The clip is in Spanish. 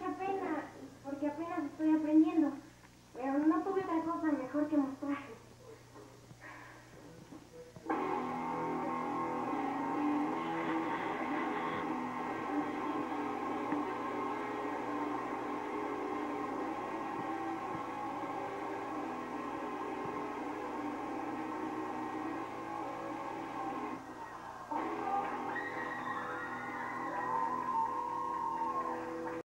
Gracias,